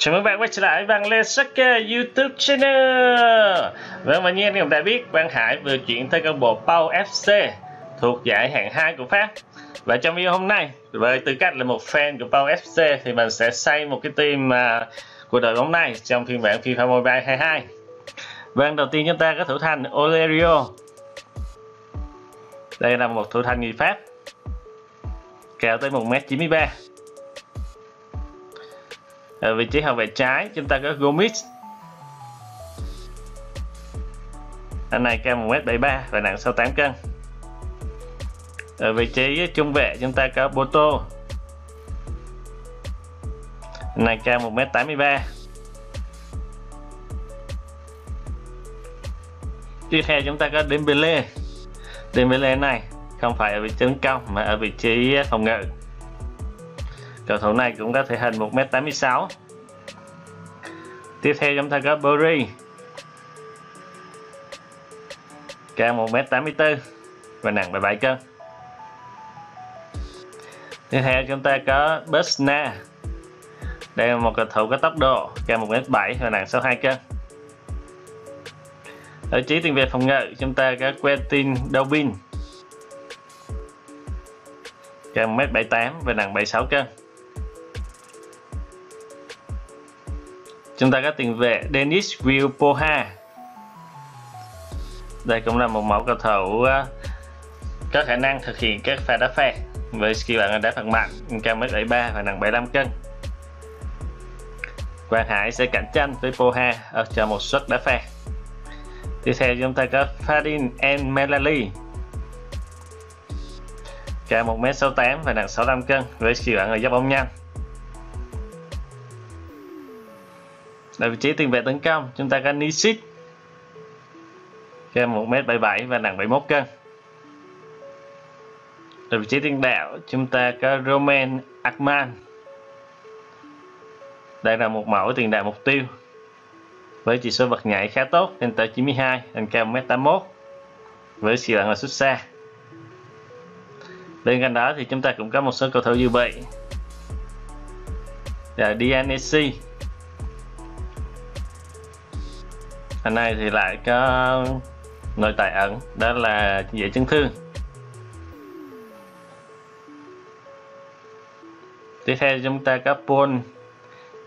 Chào mừng bạn quay trở lại bằng Lê Soccer YouTube channel. Vâng và như anh em đã biết, Quang Hải vừa chuyển tới câu bộ Pau FC thuộc giải hạng 2 của Pháp. Và trong video hôm nay, với tư cách là một fan của Pau FC thì mình sẽ xây một cái team à, của đội bóng này trong phiên bản FIFA Mobile 22 Vâng đầu tiên chúng ta có thủ thành Olerio. Đây là một thủ thành người Pháp. Cao tới 1m93 ở vị trí hậu vệ trái, chúng ta có Gomis anh này cao 1m73 và nặng 68 cân. Ở vị trí trung vệ, chúng ta có Boto. Anh này cao 1m83 tiếp theo chúng ta có Dembele Dembele này không phải ở vị trí tấn công, mà ở vị trí phòng ngự cầu thủ này cũng có thể hình 1m86 tiếp theo chúng ta có Burry cao 1m84 và nặng 77 cân. Tiếp theo chúng ta có Busna đây là một cầu thủ có tốc độ cao 1m7 và nặng 62 cân. Ở trí tiền vệ phòng ngự, chúng ta có Quentin Dobin. Cao 1m78 và nặng 76 cân. Chúng ta có tiền vệ Denis Vilpoha. Đây cũng là một mẫu cầu thủ ờ, có khả năng thực hiện các pha đá phạt với skill bạn đá phạt mạnh, cao mét 73 và nặng 75 cân. Quang Hải sẽ cạnh tranh với Poha ở cho một suất đá phạt tiếp theo chúng ta có Fadin and Melali cao 1m68 và nặng 65 cân với skill bạn ở dốc bóng nhanh. Là vị trí tiền vệ tấn công, chúng ta có Nisic cao 1m77 và nặng 71 cân. Ở vị trí tiền đạo, chúng ta có Roman Akman. Đây là một mẫu tiền đạo mục tiêu. Với chỉ số vật nhảy khá tốt lên tới 92, anh cao 1m81 với sự lặng là xuất xa. Bên cạnh đó thì chúng ta cũng có một số cầu thủ dự bị. Là Dianesi. Hôm nay thì lại có nội tại ẩn, đó là dễ chấn thương. Tiếp theo chúng ta có Paul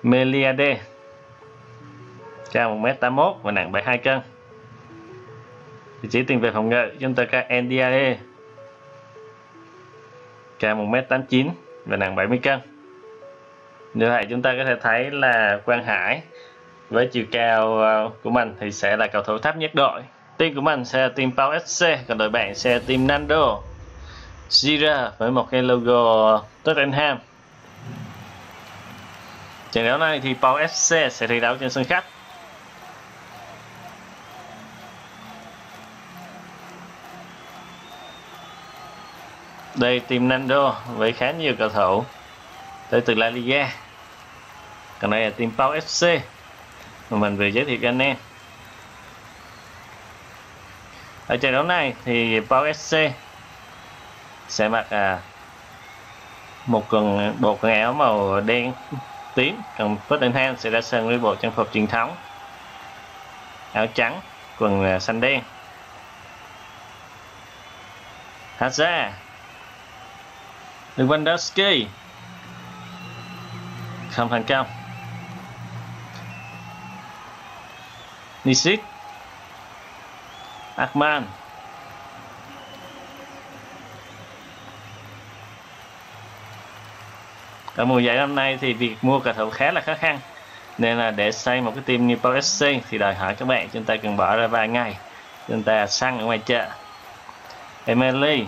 Meliade. Cao 1m81 và nặng 72 cân. Vị trí tiền vệ phòng ngự, chúng ta có Ndiaye cao 1m89 và nặng 70 cân. Như vậy chúng ta có thể thấy là Quang Hải với chiều cao ờ, của mình thì sẽ là cầu thủ thấp nhất đội. Team của mình sẽ là team Pau SC còn đội bạn sẽ là team Nando. Zira với một cái logo Tottenham. Trận đấu này thì Pau SC sẽ thi đấu trên sân khách. Đây, team Nando với khá nhiều cầu thủ tới từ La Liga. Còn đây là team Pau FC mình vừa giới thiệu cho anh em. Ở trận đấu này thì Pau SC sẽ mặc à, một quần bộ quần áo màu đen tím còn Tottenham sẽ ra sân với bộ trang phục truyền thống. Áo trắng quần à, xanh đen. Hazard Lewandowski. Không thành công. Nisit. Akman Ở mùa giải năm nay thì việc mua cầu thủ khá là khó khăn, nên là để xây một cái team như Pau SC thì đòi hỏi các bạn chúng ta cần bỏ ra vài ngày. Chúng ta săn ở ngoài chợ. Emily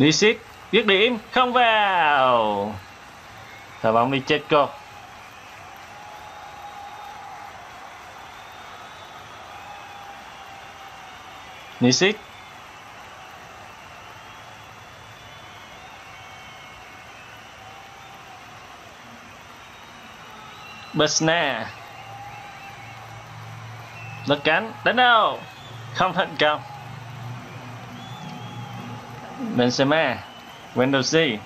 Nisic dứt điểm, không vào. Và bóng đi chết cô. Nisic Besna lật cánh, đánh đâu? Không thành công. Benzema Wendosi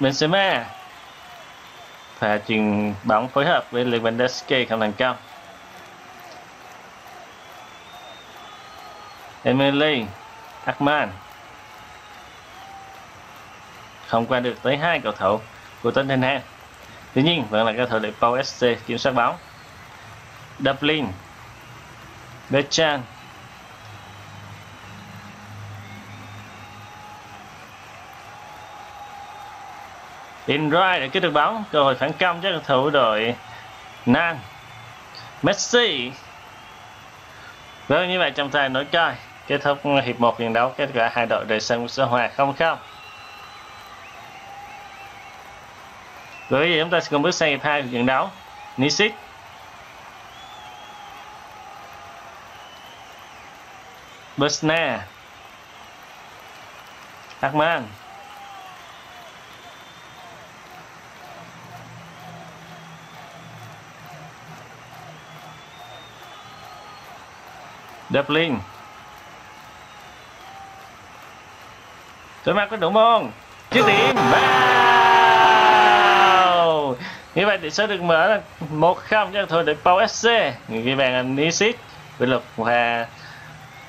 Benzema và chuyền bóng phối hợp với Lewandowski không thành công. Emily Ackman không qua được tới hai cầu thủ của Tottenham. Tuy nhiên, vẫn là cầu thủ đội Paul SC kiểm soát bóng. Dublin Bechan Inroy để kết được bóng cơ hội phản công cho cầu thủ đội Nang, Messi. Vâng như vậy trong thời nối coi. Kết thúc hiệp 1 trận đấu kết quả hai đội rời sân số hòa không không. Rồi bây giờ chúng ta sẽ cùng bước sang hiệp 2 của trận đấu. Nisic. Bosna Akman Dublin. Tôi mặc có đủ môn. Chiếc điểm Wow! Như vậy tỷ số được mở là 1-0 cho thôi đội Pau SC Người ghi bàn là Nisic Với luật hòa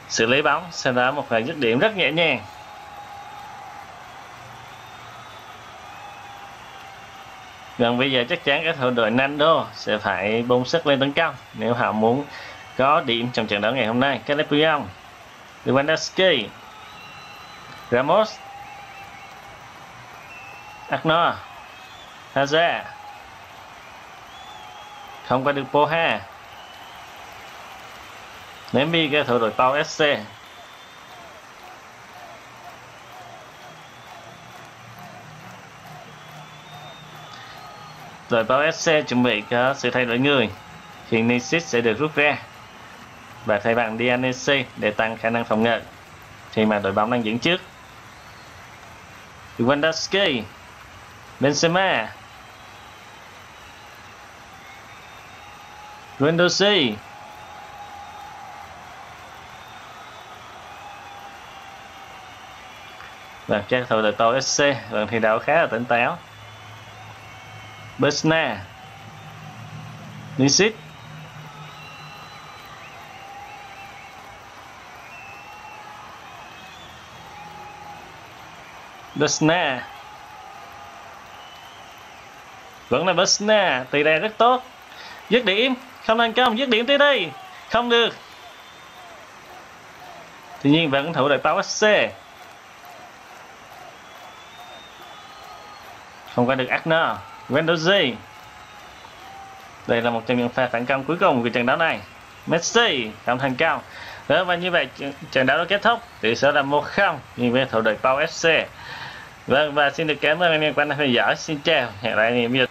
xử lý bóng, Sau đó một pha dứt điểm rất nhẹ nhàng. Gần bây giờ chắc chắn các thủ đội Nando sẽ phải bung sức lên tấn công. Nếu họ muốn có điểm trong trận đấu ngày hôm nay. Calepion, Lewandowski, Ramos, Agno, Hazard, không qua được Poha, Nembi cái thủ đội Pau SC. Đội Pau SC chuẩn bị có sự thay đổi người. Hiện Nisit sẽ được rút ra và thay bằng DNC để tăng khả năng phòng ngự. Khi mà đội bóng đang dẫn trước. Lewandowski, Benzema. Lewandowski. Và các thủ đội tàu SC lần thi đấu khá là tỉnh táo. Besna Nisit Besna vẫn là Besna tỷ lệ rất tốt. Dứt điểm. Không thành công dứt điểm tới đây. Không được. Tuy nhiên, vẫn thủ đội Pau SC không qua được Agner. Wendozi đây là một trong những pha phản công cuối cùng của trận đấu này. Messi không thành công đó và như vậy, trận đấu đã kết thúc. Tỷ số là 1-0 nhìn về thủ đội Pau SC Vâng và xin được cảm ơn anh em quan tâm theo dõi. Xin chào. Hẹn lại anh em